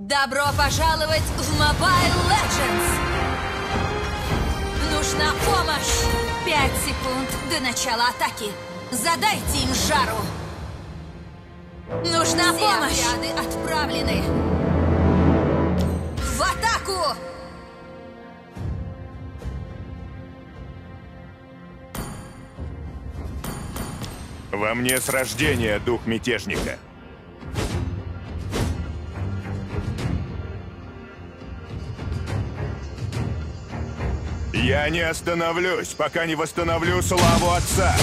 Добро пожаловать в Mobile Legends! Нужна помощь! Пять секунд до начала атаки. Задайте им жару. Нужна Все помощь! отряды отправлены. В атаку! Во мне с рождения дух мятежника. Я не остановлюсь, пока не восстановлю славу отца.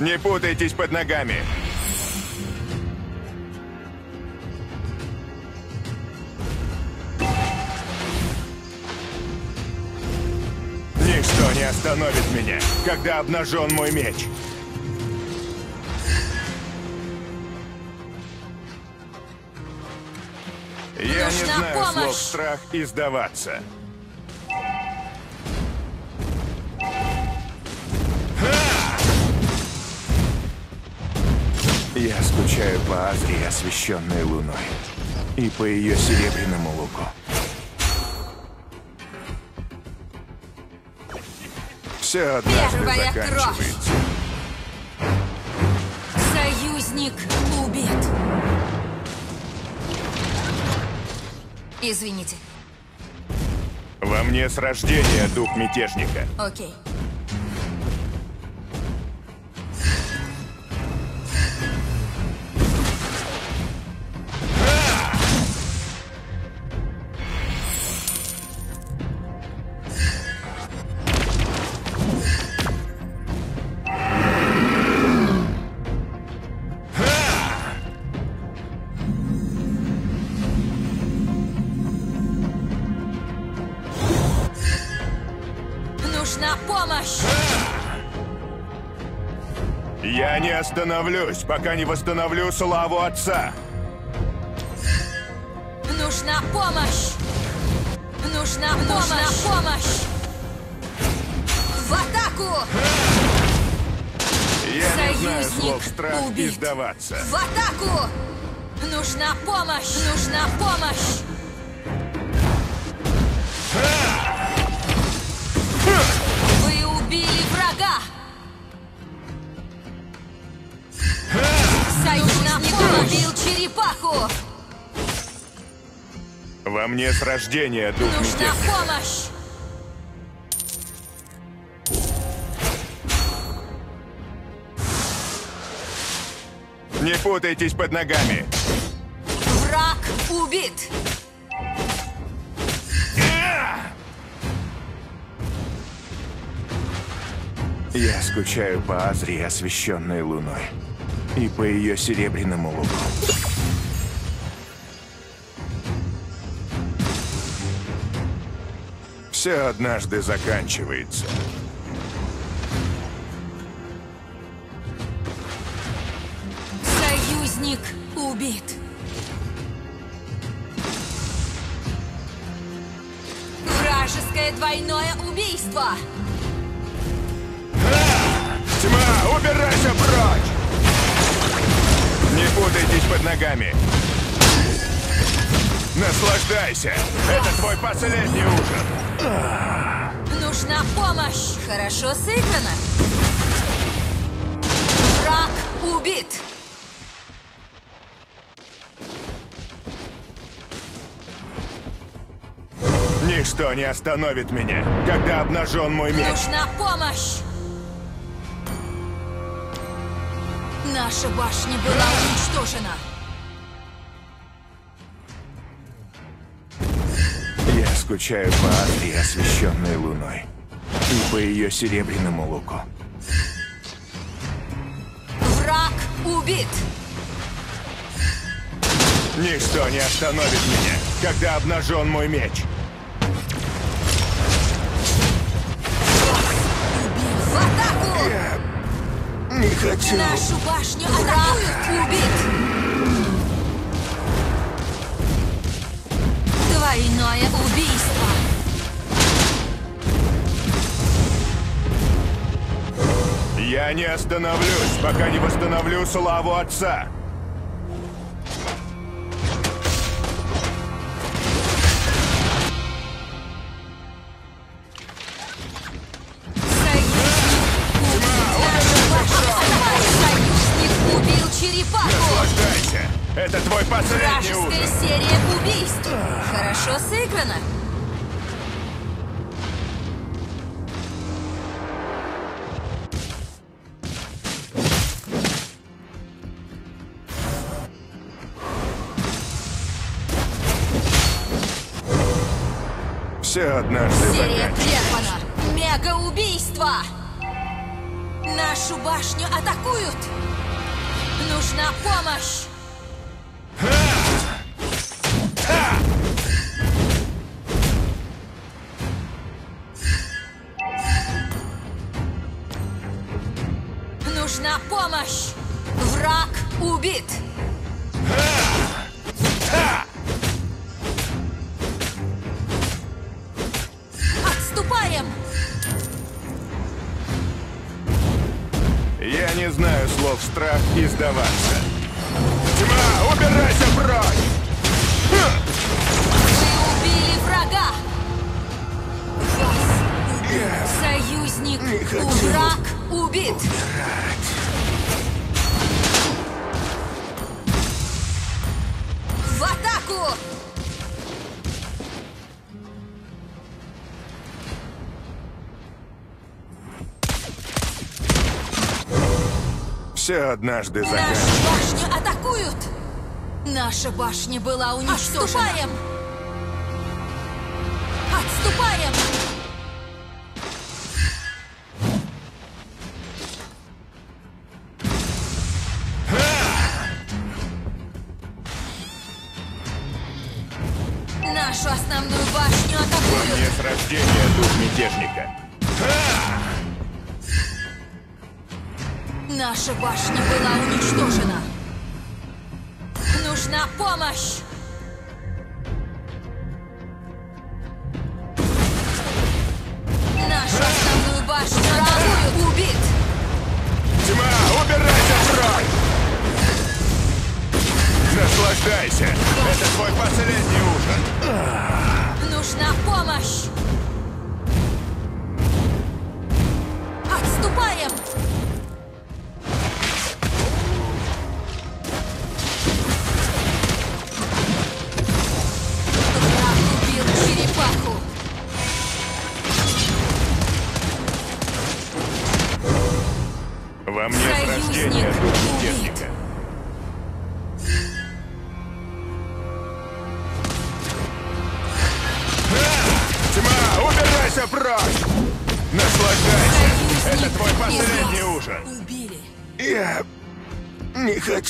Не путайтесь под ногами. Ничто не остановит меня, когда обнажен мой меч. Я не знаю слов помощь. страх и сдаваться. Я скучаю по Азрии, освещенной луной, и по ее серебряному луку. Все однажды Первая кровь. заканчивается. Союзник убит. Извините. Во мне с рождения дух мятежника. Окей. Остановлюсь, пока не восстановлю славу отца. Нужна помощь! Нужна помощь! Нужна помощь! В атаку! Я не знаю Союзник слов страх и убит. сдаваться. В атаку! Нужна помощь! Нужна помощь! Черепаху! Во мне с рождения дух Нужна мятежника. помощь! Не путайтесь под ногами. Враг убит! Я скучаю по Азрии, освещенной луной, и по ее серебряному луку. Все однажды заканчивается. Союзник убит! Вражеское двойное убийство! Тьма, убирайся прочь! Не путайтесь под ногами. Наслаждайся! Это твой последний ужин! Нужна помощь! Хорошо сыграно! Враг убит! Ничто не остановит меня, когда обнажен мой меч. Нужна помощь! Наша башня была уничтожена! Скучаю по Азрии, освещенной луной, и по ее серебряному луку. Враг убит! Ничто не остановит меня, когда обнажен мой меч. В атаку! Не хочу. Нашу башню враг убит! Двойное убийство! Я не остановлюсь, пока не восстановлю славу отца. Это твой последний Вражеская ужин! серия убийств! Хорошо сыграно! Все однажды Серия прервана! Мега-убийство! Нашу башню атакуют! Нужна помощь! Все однажды Нашу заканчивается. башню атакуют! Наша башня была уничтожена. Отступаем! Отступаем! Нашу основную башню атакуют! Не с рождения дух мятежника. Наша башня была уничтожена. Нужна помощь! Нашу основную башню атакуют! Убит! Тьма, убирайся прочь! Наслаждайся! Это твой последний ужин! Нужна помощь! Отступаем!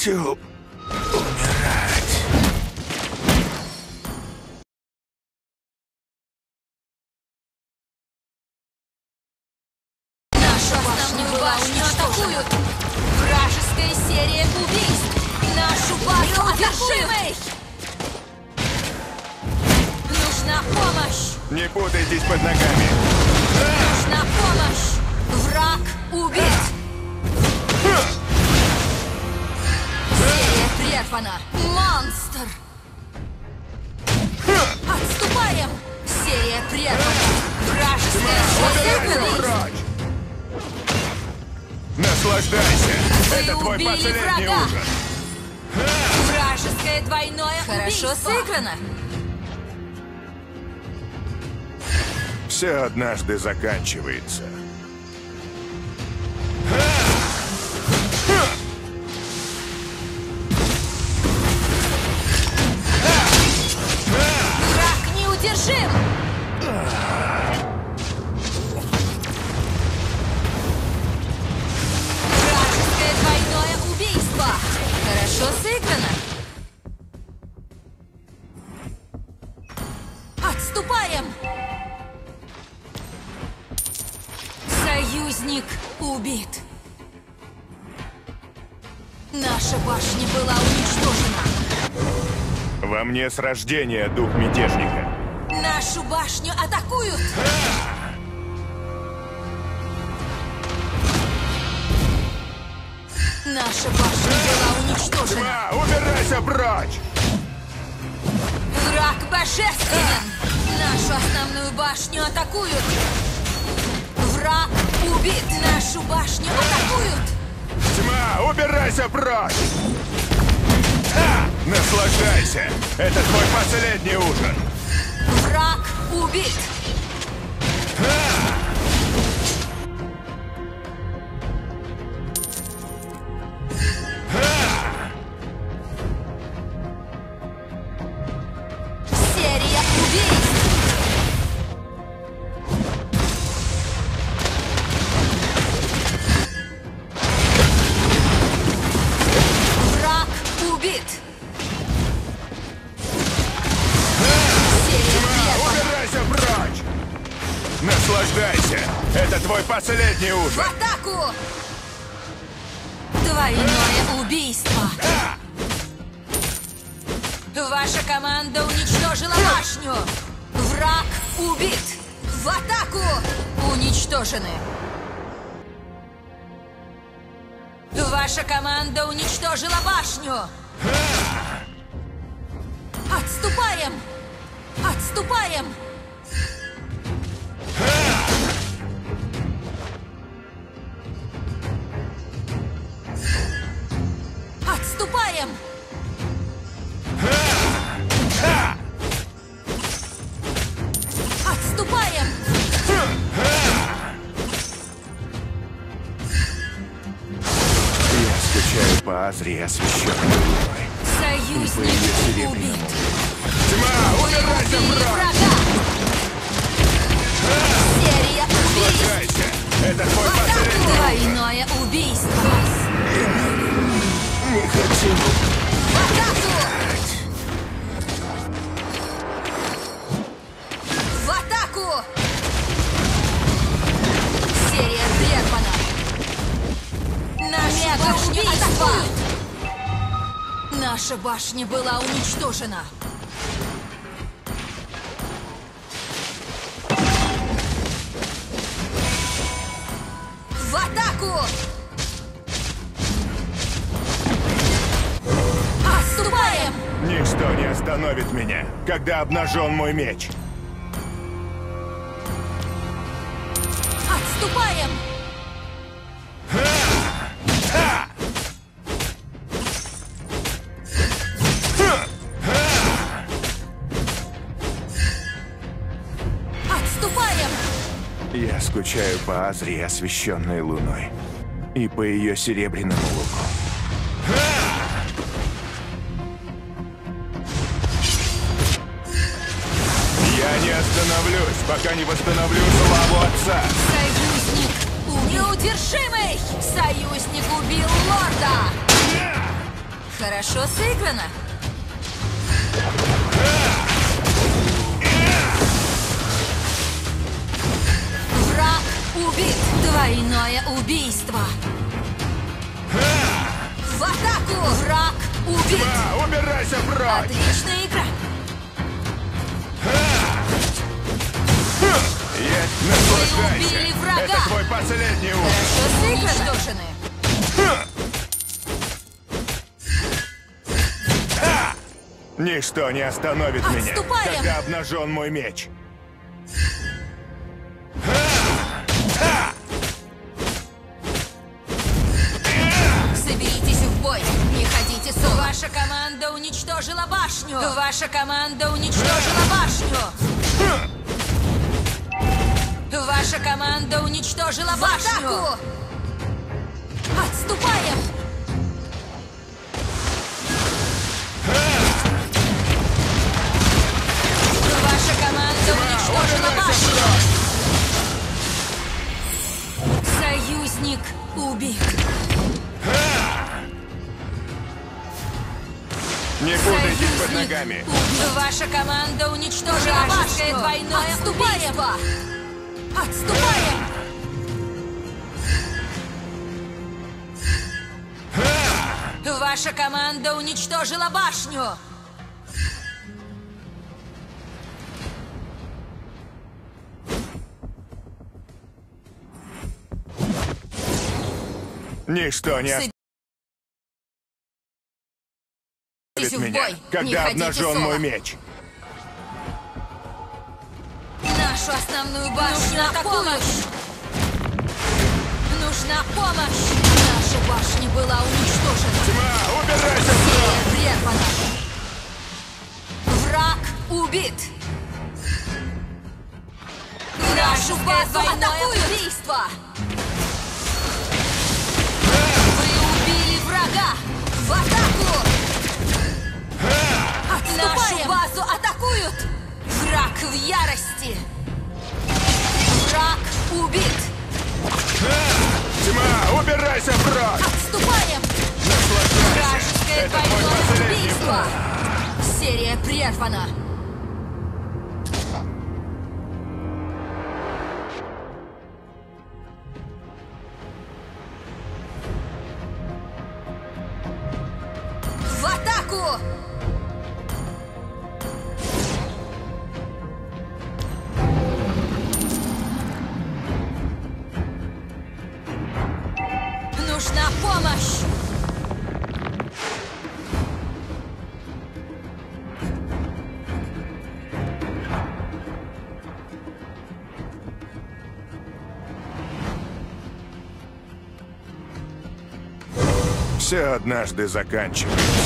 Хочу умирать. Нашу основную башню атакуют! Вражеская серия убийств! Нашу базу атакуют! Нужна помощь! Не путайтесь под ногами. Нужна помощь! Враг убит! Прервана! Монстр! Отступаем! Серия прервана! Вражеская прочь! Наслаждайся! Вы Это твой убили последний врага. ужин! Вражеское двойное Хорошо сыграно! Все однажды заканчивается. Неудержим! Вражеское двойное убийство! Хорошо сыграно! Отступаем! Союзник убит! Наша башня была уничтожена! Во мне с рождения дух мятежника. Нашу башню атакуют! Наша башня была уничтожена. Тьма, убирайся прочь! Враг божественен! Нашу основную башню атакуют! Враг убит! Нашу башню атакуют! Тьма, убирайся прочь! Наслаждайся! Это твой последний ужин! Враг убит! Серия твой последний В ужин! атаку! Двойное убийство! Ваша команда уничтожила башню! Враг убит! В атаку! Уничтожены! Ваша команда уничтожила башню! Отступаем! Отступаем! Отступаем! Отступаем! Я скучаю по Азре, освещенной луной. Атакуют! Наша башня была уничтожена! В атаку! Отступаем! Ничто не остановит меня, когда обнажен мой меч. По Азре, освещенной луной. И по ее серебряному луку. Я не остановлюсь, пока не восстановлю славу отца. Союзник неудержимый! Союзник убил лорда! Хорошо сыграно. Убит! Двойное убийство! В атаку! Враг убит! А, убирайся прочь! Отличная игра! Есть, наслаждайся! убили врага! Это твой последний ужин! Хорошо сыграно! Ничто не остановит меня, Отступаем! когда обнажен мой меч. Ваша команда уничтожила башню! Ваша команда уничтожила башню! Отступаем! Ваша команда уничтожила башню! Союзник убит! Не путайтесь под ногами. Ваша команда уничтожила башню! двойное Отступаем! Отступаем! Ваша команда уничтожила башню! Ничто не В меня, бой. Не когда ходите обнажен мой меч. Нашу основную башню Нужна помощь! Нужна помощь! Наша башня была уничтожена. Тьма, убирайся! Серия прервана. Враг убит. Нашу базу атакуют! убийство! Вы убили врага! В атаку! Нашу базу атакуют! Враг в ярости! Враг убит! Тьма, убирайся прочь! Отступаем! Вражеское Это двойное убийство! Серия прервана! Все однажды заканчивается.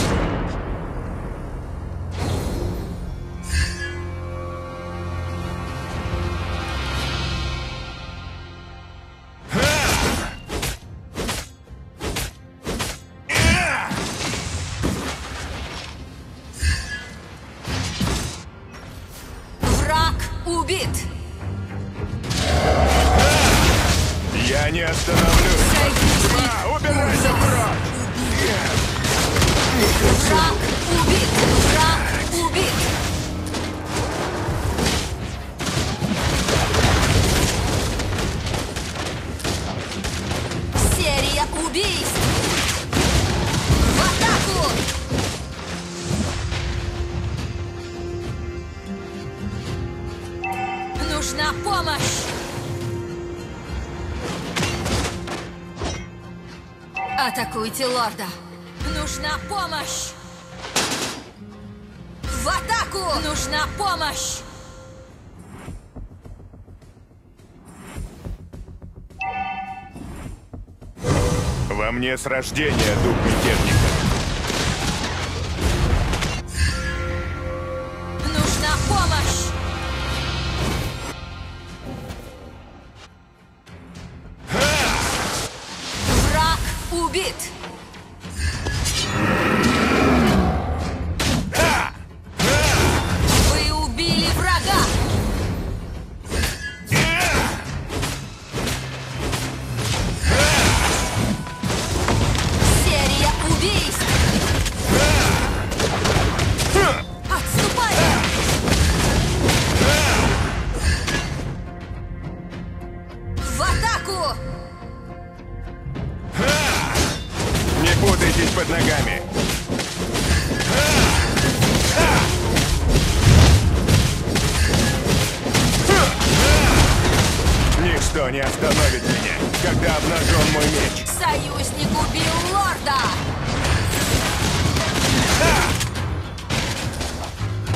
Нужна помощь! Атакуйте лорда! Нужна помощь! В атаку! Нужна помощь! Во мне с рождения дух мятежника.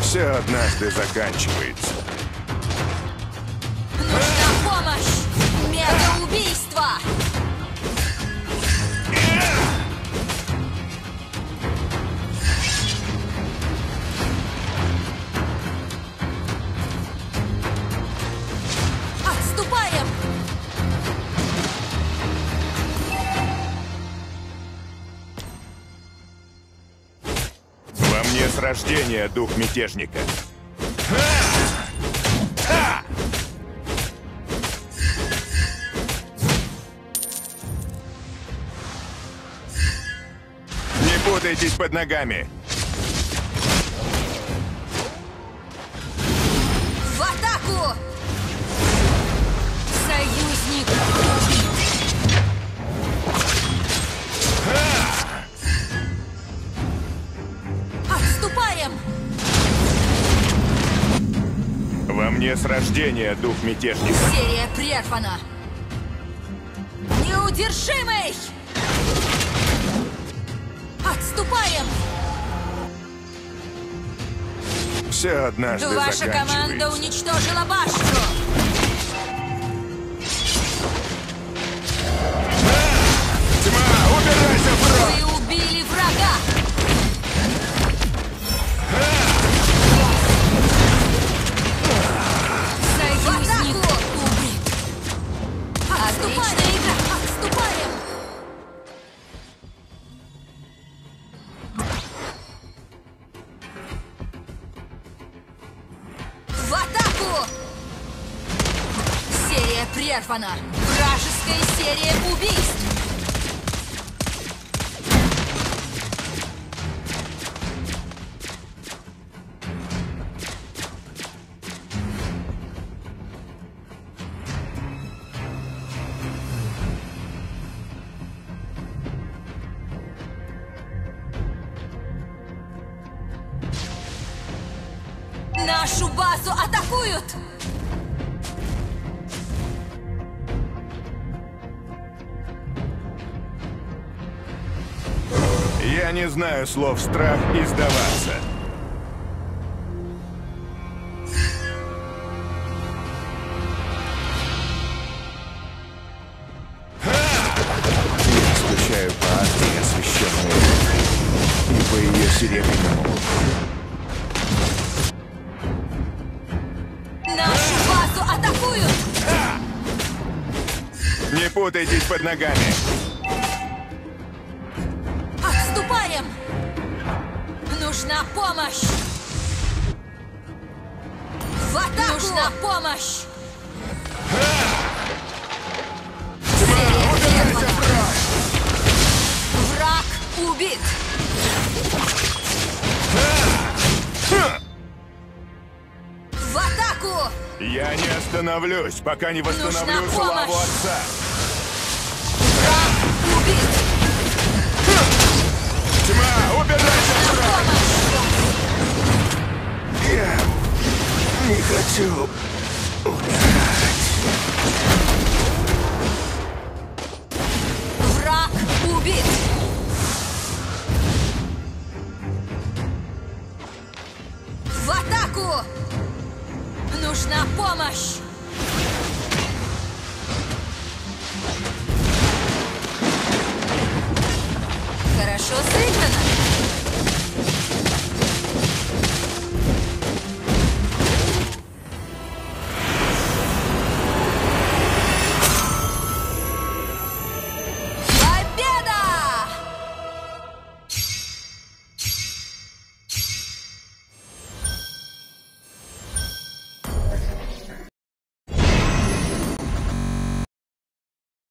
Все однажды заканчивается. Рождения дух мятежника. Не путайтесь под ногами. В атаку! Союзник Во мне с рождения дух мятежника. Серия прервана! Неудержимый! Отступаем! Все однажды Ваша команда уничтожила башню. Тьма, убирайся прочь! Вы убили врага. Нашу базу атакуют! Я не знаю слов страх и сдаваться. Ногами. Отступаем! Нужна помощь! В атаку! Нужна помощь! Враг убит! В атаку! Я не остановлюсь, пока не восстановлю славу отца. Не хочу